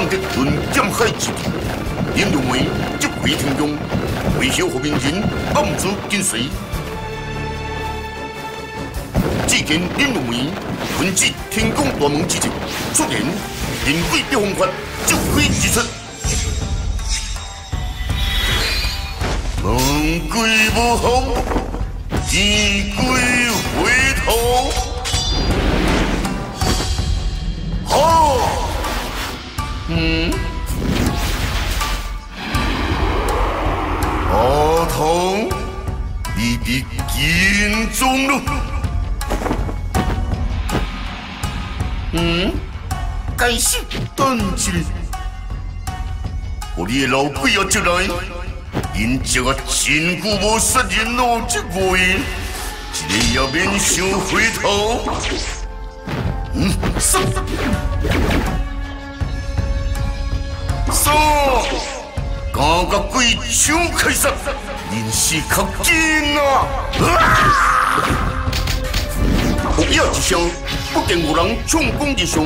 抗敌论剑海之地，引流梅即回天宫，为小和民人暗自跟随。只见引流梅分至天宫大门之前，出现人鬼别风法，就开之出。门鬼不好，见鬼嗯，阿童，你的剑中了。嗯，该死，等起来，我的老鬼要进来。因这个千古无杀人咯，这个人，一个也免想回头。嗯，上！刚个鬼手开杀，人是可惊啊！不要一声，不见有人冲锋而上，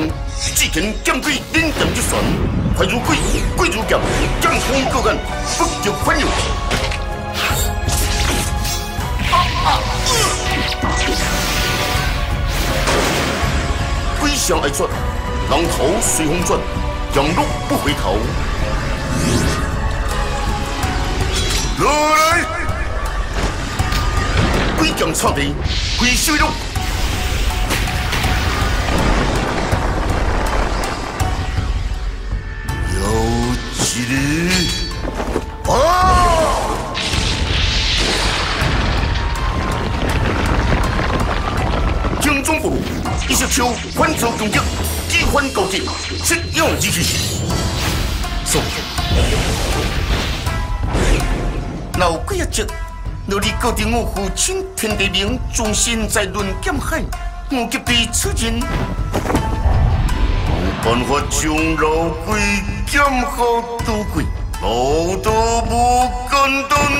只见剑鬼领阵一旋，快如鬼，鬼如剑，剑锋各眼，不就反右。鬼相爱出，浪头随风转，降落不回头。来，鬼将插地，鬼手龙。有一啊！精忠不辱，一石秋反手攻击，机关高进，七勇之气。老鬼啊！这，若你告定我父亲天地灵，终身在论剑海，我急被出人。有办法将老鬼剑好渡过，老道不敢当。